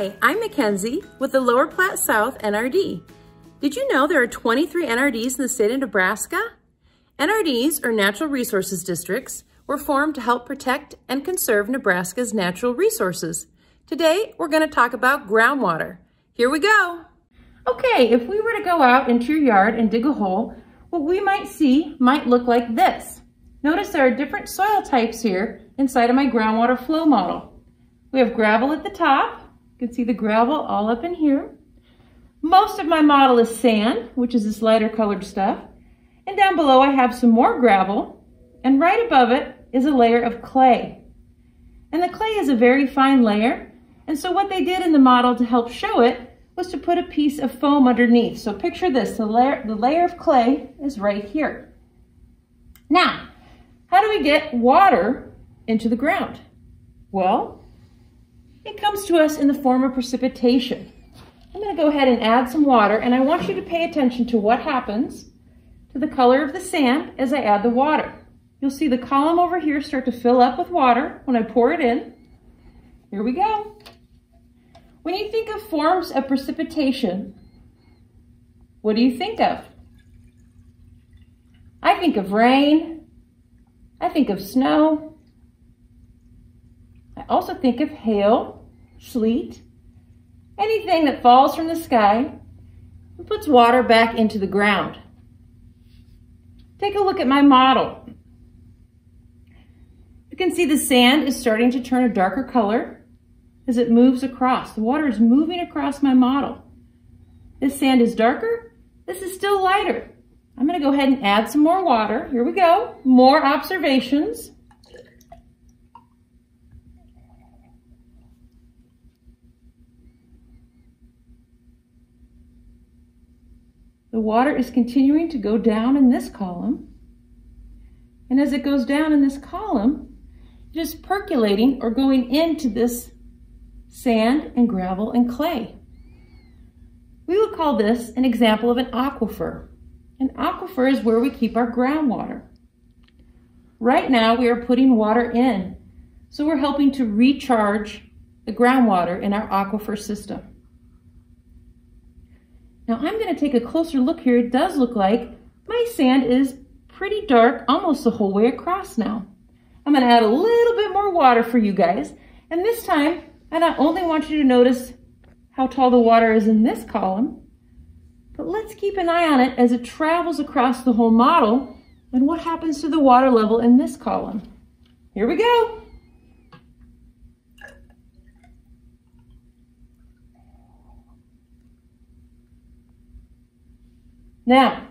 Hi, I'm Mackenzie with the Lower Platte South NRD. Did you know there are 23 NRDs in the state of Nebraska? NRDs, or Natural Resources Districts, were formed to help protect and conserve Nebraska's natural resources. Today, we're going to talk about groundwater. Here we go. Okay, if we were to go out into your yard and dig a hole, what we might see might look like this. Notice there are different soil types here inside of my groundwater flow model. We have gravel at the top. You can see the gravel all up in here. Most of my model is sand, which is this lighter colored stuff. And down below I have some more gravel, and right above it is a layer of clay. And the clay is a very fine layer, and so what they did in the model to help show it was to put a piece of foam underneath. So picture this, the layer, the layer of clay is right here. Now, how do we get water into the ground? Well, it comes to us in the form of precipitation. I'm going to go ahead and add some water, and I want you to pay attention to what happens to the color of the sand as I add the water. You'll see the column over here start to fill up with water when I pour it in. Here we go. When you think of forms of precipitation, what do you think of? I think of rain. I think of snow. I also think of hail, sleet, anything that falls from the sky and puts water back into the ground. Take a look at my model. You can see the sand is starting to turn a darker color as it moves across. The water is moving across my model. This sand is darker. This is still lighter. I'm going to go ahead and add some more water. Here we go. More observations. The water is continuing to go down in this column. And as it goes down in this column, it is percolating or going into this sand and gravel and clay. We would call this an example of an aquifer. An aquifer is where we keep our groundwater. Right now we are putting water in, so we're helping to recharge the groundwater in our aquifer system. Now I'm going to take a closer look here. It does look like my sand is pretty dark almost the whole way across now. I'm going to add a little bit more water for you guys. And this time, I not only want you to notice how tall the water is in this column, but let's keep an eye on it as it travels across the whole model and what happens to the water level in this column. Here we go. Now,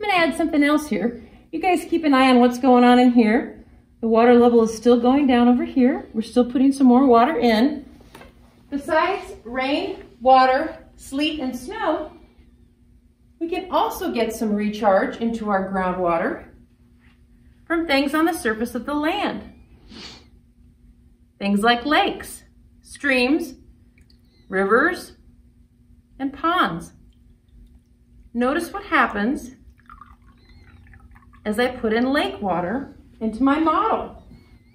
I'm to add something else here. You guys keep an eye on what's going on in here. The water level is still going down over here. We're still putting some more water in. Besides rain, water, sleet, and snow, we can also get some recharge into our groundwater from things on the surface of the land. Things like lakes, streams, rivers, and ponds. Notice what happens as I put in lake water into my model.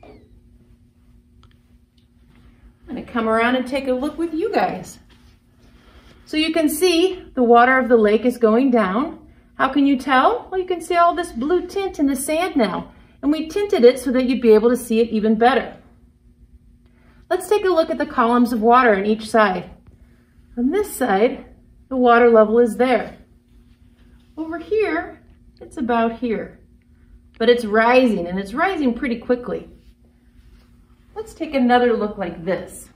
I'm going to come around and take a look with you guys. So you can see the water of the lake is going down. How can you tell? Well, you can see all this blue tint in the sand now. And we tinted it so that you'd be able to see it even better. Let's take a look at the columns of water on each side. On this side, the water level is there. Over here, it's about here but it's rising and it's rising pretty quickly. Let's take another look like this.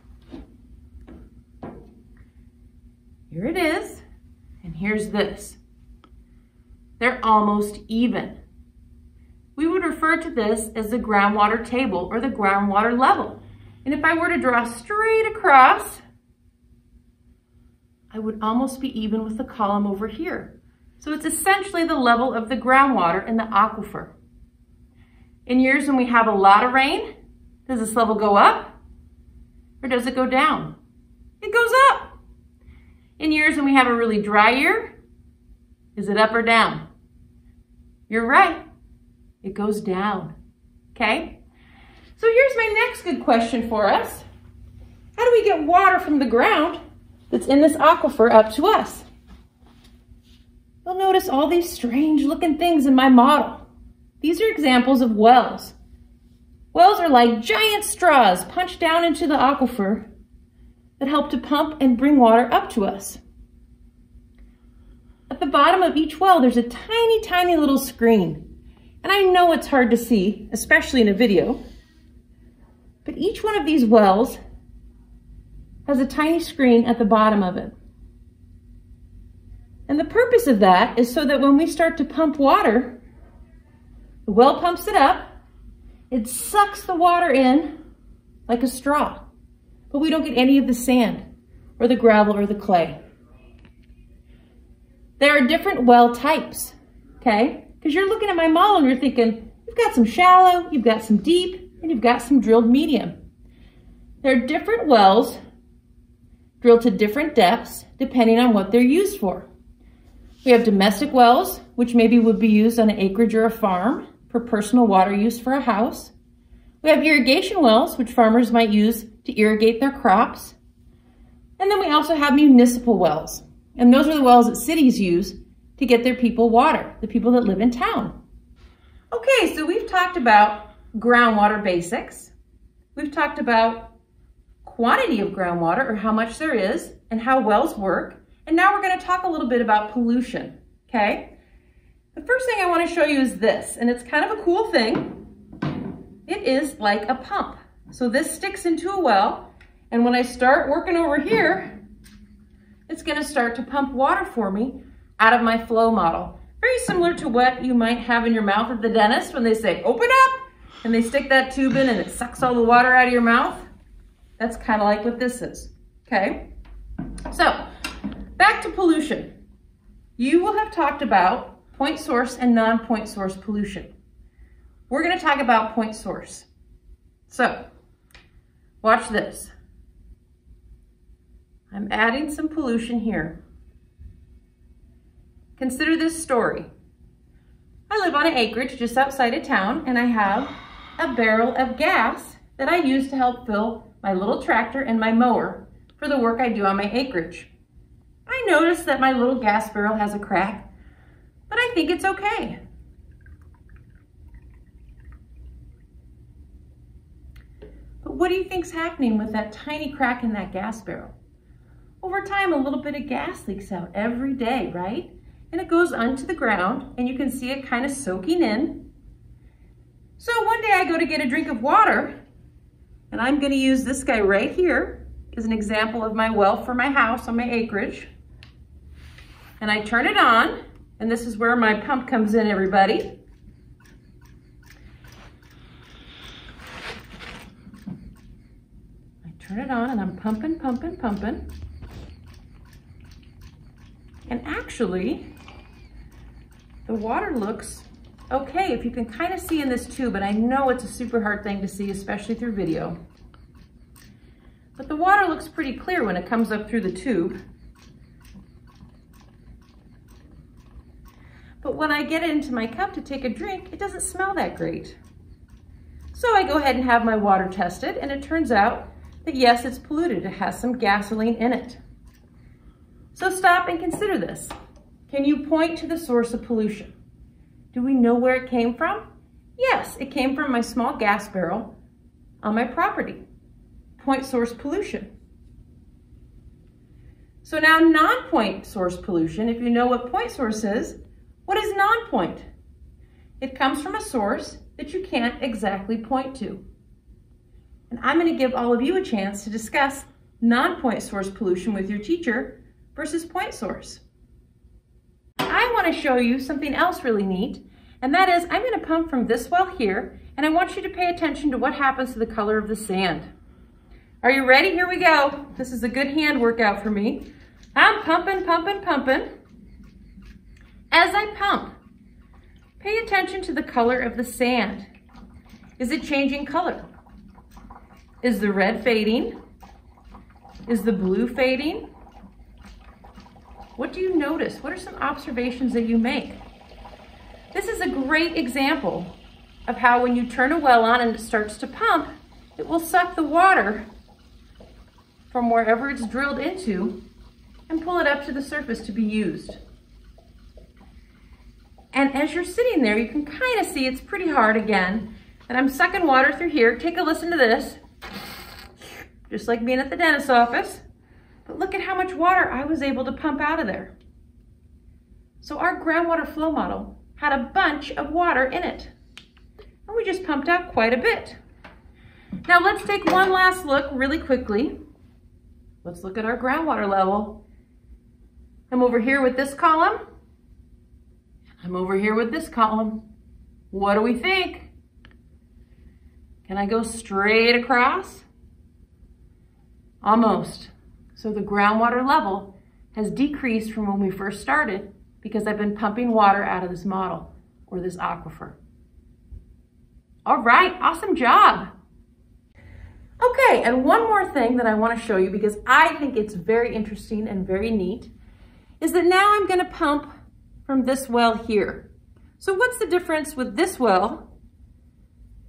Here it is, and here's this. They're almost even. We would refer to this as the groundwater table or the groundwater level. And if I were to draw straight across, I would almost be even with the column over here. So it's essentially the level of the groundwater in the aquifer. In years when we have a lot of rain, does this level go up or does it go down? It goes up. In years when we have a really dry year, is it up or down? You're right. It goes down. Okay? So here's my next good question for us. How do we get water from the ground that's in this aquifer up to us. You'll notice all these strange looking things in my model. These are examples of wells. Wells are like giant straws punched down into the aquifer that help to pump and bring water up to us. At the bottom of each well, there's a tiny, tiny little screen. And I know it's hard to see, especially in a video, but each one of these wells has a tiny screen at the bottom of it. And the purpose of that is so that when we start to pump water, the well pumps it up, it sucks the water in like a straw, but we don't get any of the sand or the gravel or the clay. There are different well types, okay? Because you're looking at my model and you're thinking, you've got some shallow, you've got some deep, and you've got some drilled medium. There are different wells drilled to different depths depending on what they're used for. We have domestic wells, which maybe would be used on an acreage or a farm for personal water use for a house. We have irrigation wells, which farmers might use to irrigate their crops. And then we also have municipal wells. And those are the wells that cities use to get their people water, the people that live in town. Okay, so we've talked about groundwater basics. We've talked about quantity of groundwater or how much there is and how wells work. And now we're gonna talk a little bit about pollution, okay? The first thing I wanna show you is this, and it's kind of a cool thing. It is like a pump. So this sticks into a well, and when I start working over here, it's gonna start to pump water for me out of my flow model. Very similar to what you might have in your mouth at the dentist when they say, open up, and they stick that tube in and it sucks all the water out of your mouth. That's kind of like what this is, okay? So, back to pollution. You will have talked about point source and non-point source pollution. We're gonna talk about point source. So, watch this. I'm adding some pollution here. Consider this story. I live on an acreage just outside of town and I have a barrel of gas that I use to help fill my little tractor and my mower for the work I do on my acreage. I notice that my little gas barrel has a crack, but I think it's okay. But what do you think's happening with that tiny crack in that gas barrel? Over time, a little bit of gas leaks out every day, right? And it goes onto the ground and you can see it kind of soaking in. So one day I go to get a drink of water and I'm gonna use this guy right here as an example of my well for my house on my acreage. And I turn it on and this is where my pump comes in, everybody. I turn it on and I'm pumping, pumping, pumping. And actually, the water looks okay if you can kind of see in this tube, and I know it's a super hard thing to see, especially through video. But the water looks pretty clear when it comes up through the tube. But when I get it into my cup to take a drink, it doesn't smell that great. So I go ahead and have my water tested, and it turns out that yes, it's polluted. It has some gasoline in it. So stop and consider this. Can you point to the source of pollution? Do we know where it came from? Yes, it came from my small gas barrel on my property. Point source pollution. So now non-point source pollution, if you know what point source is, what is non-point? It comes from a source that you can't exactly point to. And I'm gonna give all of you a chance to discuss non-point source pollution with your teacher versus point source. I wanna show you something else really neat, and that is I'm gonna pump from this well here, and I want you to pay attention to what happens to the color of the sand. Are you ready? Here we go. This is a good hand workout for me. I'm pumping, pumping, pumping. As I pump, pay attention to the color of the sand. Is it changing color? Is the red fading? Is the blue fading? What do you notice? What are some observations that you make? This is a great example of how when you turn a well on and it starts to pump, it will suck the water from wherever it's drilled into and pull it up to the surface to be used. And as you're sitting there, you can kind of see it's pretty hard again. And I'm sucking water through here. Take a listen to this. Just like being at the dentist's office. But look at how much water I was able to pump out of there. So our groundwater flow model had a bunch of water in it. And we just pumped out quite a bit. Now let's take one last look really quickly. Let's look at our groundwater level. I'm over here with this column. I'm over here with this column. What do we think? Can I go straight across? Almost. So the groundwater level has decreased from when we first started because I've been pumping water out of this model or this aquifer. All right, awesome job. Okay, and one more thing that I wanna show you because I think it's very interesting and very neat is that now I'm gonna pump from this well here. So what's the difference with this well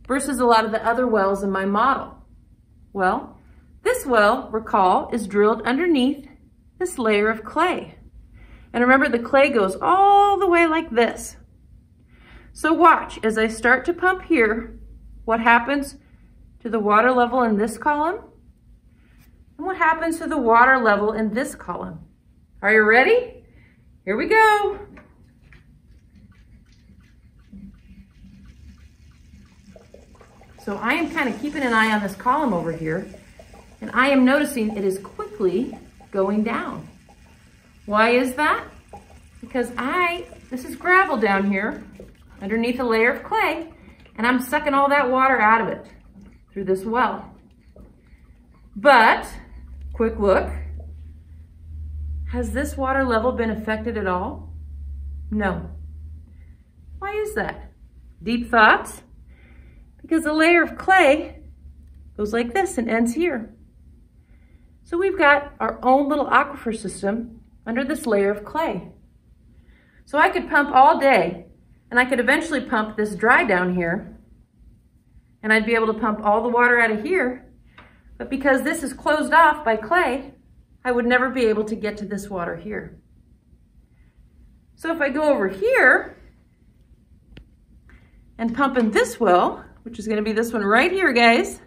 versus a lot of the other wells in my model? Well, this well, recall, is drilled underneath this layer of clay. And remember, the clay goes all the way like this. So watch, as I start to pump here, what happens to the water level in this column? And what happens to the water level in this column? Are you ready? Here we go. So I am kind of keeping an eye on this column over here, and I am noticing it is quickly going down. Why is that? Because I, this is gravel down here underneath a layer of clay, and I'm sucking all that water out of it through this well. But, quick look, has this water level been affected at all? No. Why is that? Deep thoughts? Because the layer of clay goes like this and ends here. So we've got our own little aquifer system under this layer of clay. So I could pump all day and I could eventually pump this dry down here and I'd be able to pump all the water out of here. But because this is closed off by clay, I would never be able to get to this water here. So if I go over here and pump in this well, which is gonna be this one right here, guys.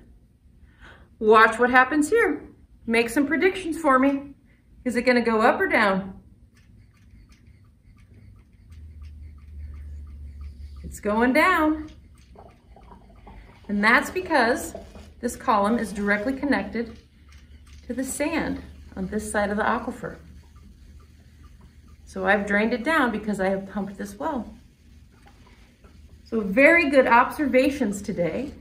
Watch what happens here. Make some predictions for me. Is it gonna go up or down? It's going down. And that's because this column is directly connected to the sand on this side of the aquifer. So I've drained it down because I have pumped this well. So very good observations today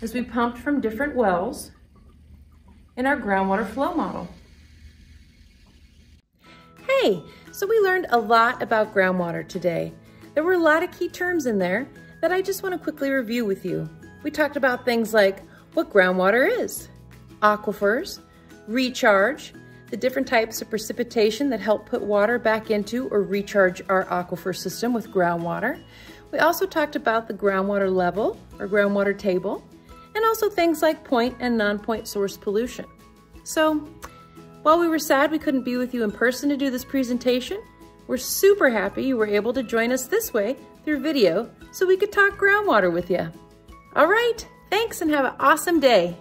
as we pumped from different wells in our groundwater flow model. Hey, so we learned a lot about groundwater today. There were a lot of key terms in there that I just want to quickly review with you. We talked about things like what groundwater is, aquifers, recharge, the different types of precipitation that help put water back into or recharge our aquifer system with groundwater. We also talked about the groundwater level or groundwater table, and also things like point and non-point source pollution. So while we were sad we couldn't be with you in person to do this presentation, we're super happy you were able to join us this way through video so we could talk groundwater with you. All right, thanks and have an awesome day.